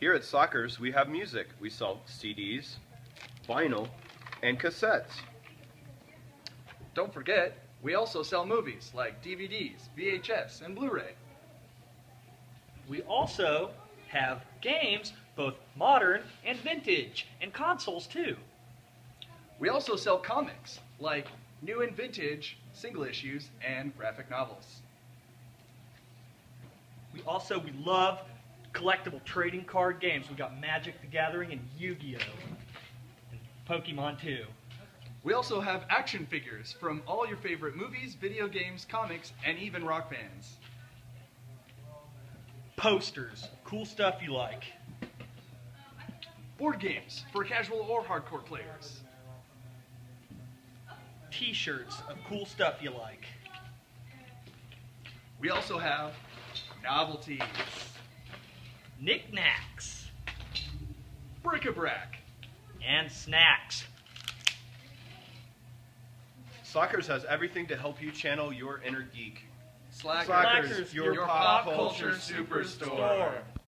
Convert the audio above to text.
Here at Slackers, we have music. We sell CDs, vinyl, and cassettes. Don't forget, we also sell movies like DVDs, VHS, and Blu-ray. We also have games, both modern and vintage, and consoles too. We also sell comics like new and vintage single issues and graphic novels. We also we love collectible trading card games. We got Magic the Gathering and Yu-Gi-Oh! and Pokemon too. We also have action figures from all your favorite movies, video games, comics, and even rock bands. Posters, cool stuff you like. Board games for casual or hardcore players. T-shirts of cool stuff you like. We also have novelties, Knickknacks bric-a-brac, and snacks. Slackers has everything to help you channel your inner geek. Slackers, Slackers, your your pop pop culture culture superstore. superstore.